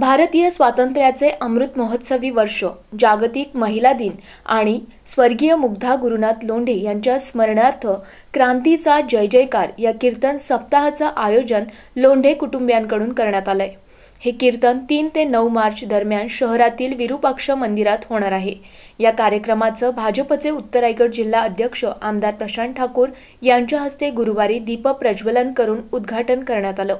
भारतीय स्वातंत्र्याचे अमृत महोत्सवी वर्ष जागतिक महिला दिन आणि स्वर्गीय मुग्धा गुरुनाथ लोंढे यांच्या स्मरणार्थ क्रांतीचा जय जयकार या कीर्तन सप्ताहाचं आयोजन लोंढे कुटुंबियांकडून करण्यात आलंय. हे कीर्तन तीन ते नऊ मार्च दरम्यान शहरातील विरूपाक्ष मंदिरात होणार आहे. या कार्यक्रमाचं भाजपचे उत्तर रायगड जिल्हा अध्यक्ष आमदार प्रशांत ठाकूर यांच्या हस्ते गुरुवारी दीप प्रज्वलन करून उद्घाटन करण्यात आलं.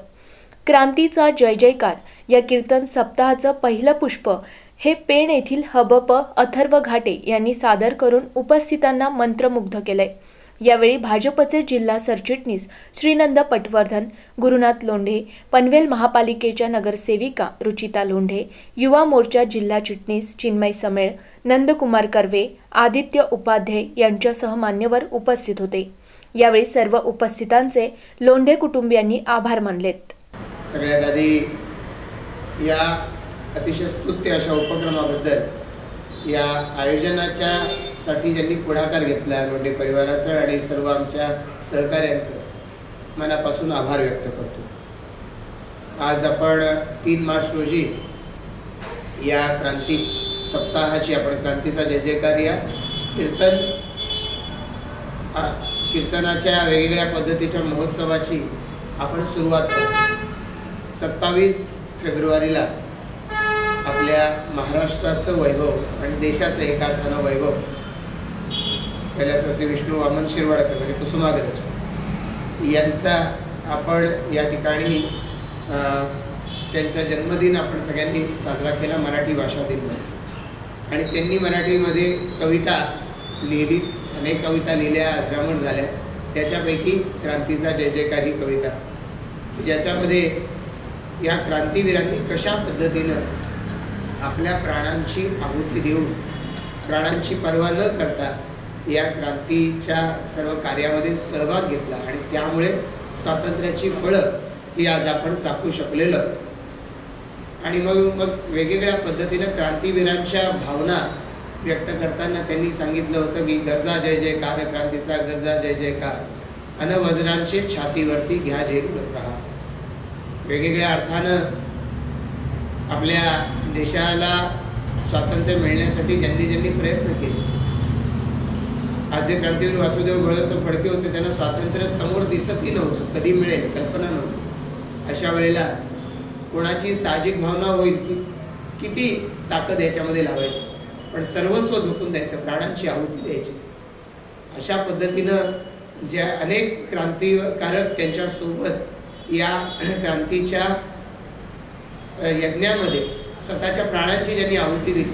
क्रांतीचा जय जयकार या कीर्तन सप्ताहाचं पहिलं पुष्प. हे पेण येथील हबप अथर्व घाटे यांनी सादर करून उपस्थितांना मंत्रमुग्ध केलंय. यावेळी भाजपचे जिल्हा सरचिटणीस श्रीनंद पटवर्धन गुरुनाथ लोंढे पनवेल महापालिकेच्या नगरसेविका रुचिता लोंढे युवा मोर्चा जिल्हा चिटणीस चिन्मय समेळ नंदकुमार कर्वे आदित्य उपाध्ये यांच्यासह मान्यवर उपस्थित होते. यावेळी सर्व उपस्थितांचे लोंढे कुटुंबियांनी आभार मानलेत. सगळ्यात आधी या अतिशय स्तुत्य अशा उपक्रमाबद्दल या आयोजनाच्या साठी ज्यांनी पुढाकार घेतला म्हणजे परिवाराचं आणि सर्व आमच्या सहकाऱ्यांचं मनापासून आभार व्यक्त करतो. आज आपण तीन मार्च रोजी या क्रांती सप्ताहाची आपण क्रांतीचा जय जयकार या. कीर्तन कीर्तनाच्या वेगवेगळ्या पद्धतीच्या महोत्सवाची आपण सुरुवात करतो सत्तावीस फेब्रुवारीला आपल्या महाराष्ट्राचं वैभव आणि देशाचं एका अर्थानं वैभव कैलासवासी विष्णू वामन शिरवाडकर म्हणजे कुसुमाग्रज यांचा आपण या ठिकाणी त्यांचा जन्मदिन आपण सगळ्यांनी साजरा केला मराठी भाषा दिन आणि त्यांनी मराठीमध्ये कविता लिहिली अनेक कविता लिहिल्या अजरामर झाल्या. त्याच्यापैकी क्रांतीचा जय जयकार ही कविता. ज्याच्यामध्ये या क्रांतीवीरांनी कशा पद्धतीनं आपल्या प्राणांची आहुती देऊन प्राणांची पर्वा न करता या क्रांतीच्या सर्व कार्यामध्ये सहभाग घेतला आणि त्यामुळे स्वातंत्र्याची फळं ही आज आपण चाकू शकलेलो आणि मग मग वेगवेगळ्या पद्धतीनं क्रांतीवीरांच्या भावना व्यक्त करताना त्यांनी सांगितलं होतं की गरजा जय जयकार क्रांतीचा गरजा जय जयकार. अन वज्रांचे छातीवरती घ्या झेल राहा. वेगवेगळ्या अर्थानं आपल्या देशाला स्वातंत्र्य मिळण्यासाठी ज्यांनी ज्यांनी प्रयत्न केले. आद्य क्रांतीवीर वासुदेव बळवंत फडके होते त्यांना स्वातंत्र्य समोर दिसतही नव्हतं कधी मिळेल कल्पना नव्हती. अशा वेळेला कोणाची साहजिक भावना होईल की किती ताकद याच्यामध्ये लावायची? पण सर्वस्व झोपून द्यायचं प्राणांची आहुती द्यायची. अशा पद्धतीनं ज्या अनेक क्रांतिकारक त्यांच्यासोबत या क्रांतीच्या यज्ञामध्ये स्वतःच्या प्राणांची ज्यांनी आहुती दिली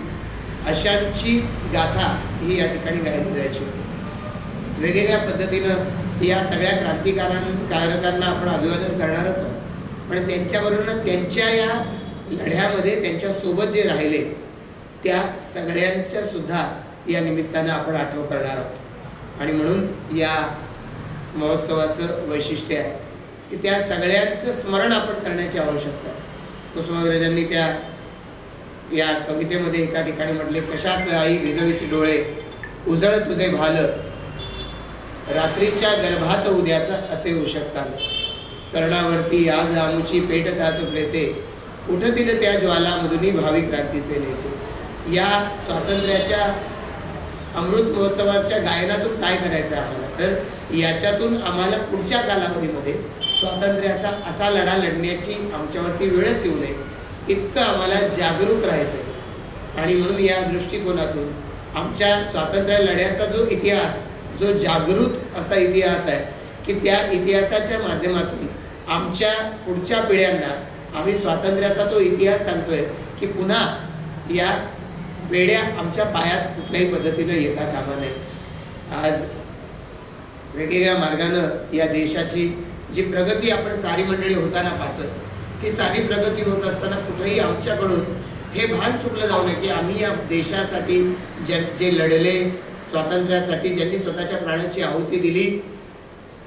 अशांची गाथा ही या ठिकाणी गायली जायची वेगवेगळ्या पद्धतीनं या सगळ्या क्रांतिकारकांना आपण अभिवादन करणारच आहोत. पण त्यांच्यावरून त्यांच्या या लढ्यामध्ये त्यांच्यासोबत जे राहिले त्या सगळ्यांच्या सुद्धा या निमित्तानं आपण आठव करणार आहोत. आणि म्हणून या महोत्सवाचं वैशिष्ट्य आहे की त्या सगळ्यांचं स्मरण आपण करण्याची आवश्यकता आहे. कुसुमाग्रजांनी त्या या कवितेमध्ये एका ठिकाणी म्हटले कशाच आई विजविसी डोळे उजळ तुझे भाल रात्रीच्या गर्भात उद्याचा असे होऊ शकतात. सरणावरती आज आमची पेट त्याच प्रेते उठतील त्या ज्वालामधूनही भाविक भावी क्रांतीचे नेते. या स्वातंत्र्याच्या अमृत महोत्सवाच्या गायनातून काय करायचं आम्हाला? तर याच्यातून आम्हाला पुढच्या कालावधीमध्ये स्वातंत्र्याचा असा लढा लढण्याची आमच्यावरती वेळच येऊ नये. इतकं आम्हाला जागरूक राहायचं आहे आणि म्हणून या दृष्टिकोनातून आमच्या स्वातंत्र्य लढ्याचा जो इतिहास जो जागृत असा इतिहास आहे की त्या इतिहासाच्या माध्यमातून आमच्या पुढच्या पिढ्यांना आम्ही स्वातंत्र्याचा तो इतिहास सांगतोय की पुन्हा या वेड्या आमच्या पायात कुठल्याही पद्धतीनं येता कामा नये. आज वेगवेगळ्या मार्गानं या देशाची जी प्रगती आपण सारी मंडळी होताना पाहतोय ही सारी प्रगती होत असताना कुठेही आमच्याकडून हे भान चुकलं जाऊ नये की आम्ही या देशासाठी जे लढले स्वातंत्र्यासाठी ज्यांनी स्वतःच्या प्राणाची आहुती दिली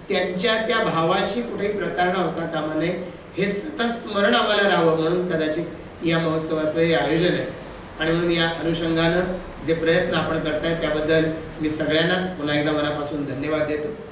त्यांच्या त्या भावाशी कुठेही प्रतारणा होता कामा नये हे सतत स्मरण आम्हाला राहावं म्हणून कदाचित या महोत्सवाचं हे आयोजन आहे. आणि म्हणून या अनुषंगानं जे प्रयत्न आपण करताय त्याबद्दल मी सगळ्यांनाच पुन्हा एकदा मनापासून धन्यवाद देतो.